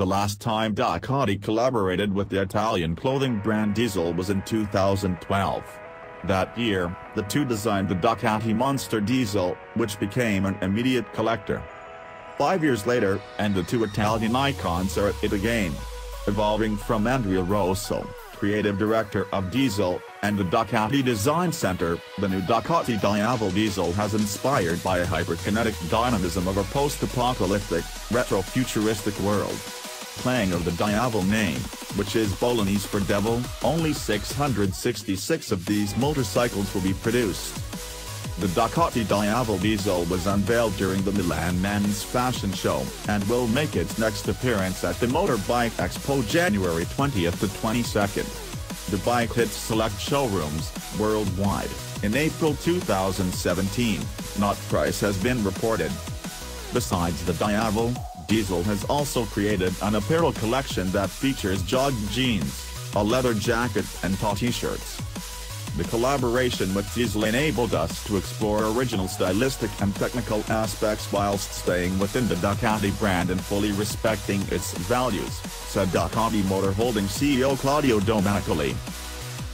The last time Ducati collaborated with the Italian clothing brand Diesel was in 2012. That year, the two designed the Ducati Monster Diesel, which became an immediate collector. Five years later, and the two Italian icons are at it again. Evolving from Andrea Rosso, creative director of Diesel, and the Ducati Design Center, the new Ducati Diavel Diesel has inspired by a hyperkinetic dynamism of a post-apocalyptic, retro-futuristic world. Playing of the Diavel name, which is Bolognese for devil, only 666 of these motorcycles will be produced. The Ducati Diavel Diesel was unveiled during the Milan Men's Fashion Show, and will make its next appearance at the Motorbike Expo January 20th to 22nd. The bike hits select showrooms, worldwide, in April 2017, not price has been reported. Besides the Diavel, Diesel has also created an apparel collection that features jogging jeans, a leather jacket and tall t-shirts. The collaboration with Diesel enabled us to explore original stylistic and technical aspects whilst staying within the Ducati brand and fully respecting its values, said Ducati Motor Holding CEO Claudio Domenicali.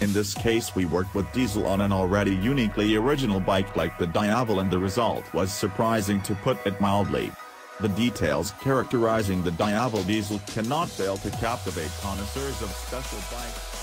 In this case we worked with Diesel on an already uniquely original bike like the Diavel and the result was surprising to put it mildly. The details characterizing the Diavel Diesel cannot fail to captivate connoisseurs of special bikes.